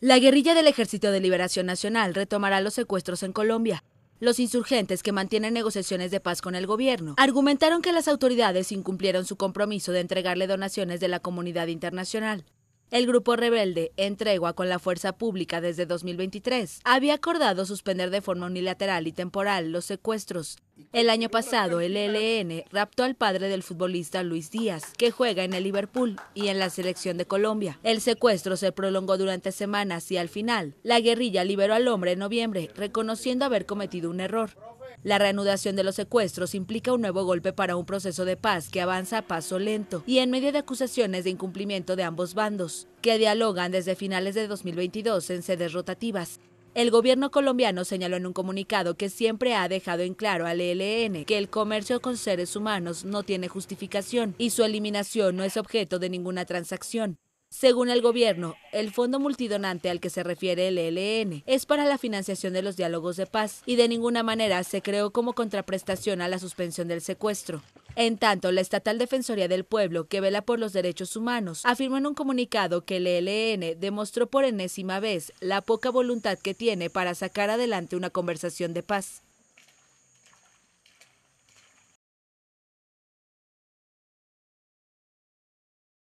La guerrilla del Ejército de Liberación Nacional retomará los secuestros en Colombia. Los insurgentes que mantienen negociaciones de paz con el gobierno argumentaron que las autoridades incumplieron su compromiso de entregarle donaciones de la comunidad internacional. El grupo rebelde, en tregua con la fuerza pública desde 2023, había acordado suspender de forma unilateral y temporal los secuestros. El año pasado, el ELN raptó al padre del futbolista Luis Díaz, que juega en el Liverpool y en la selección de Colombia. El secuestro se prolongó durante semanas y al final, la guerrilla liberó al hombre en noviembre, reconociendo haber cometido un error. La reanudación de los secuestros implica un nuevo golpe para un proceso de paz que avanza a paso lento y en medio de acusaciones de incumplimiento de ambos bandos, que dialogan desde finales de 2022 en sedes rotativas. El gobierno colombiano señaló en un comunicado que siempre ha dejado en claro al ELN que el comercio con seres humanos no tiene justificación y su eliminación no es objeto de ninguna transacción. Según el gobierno, el fondo multidonante al que se refiere el ELN es para la financiación de los diálogos de paz y de ninguna manera se creó como contraprestación a la suspensión del secuestro. En tanto, la Estatal Defensoría del Pueblo, que vela por los derechos humanos, afirmó en un comunicado que el ELN demostró por enésima vez la poca voluntad que tiene para sacar adelante una conversación de paz.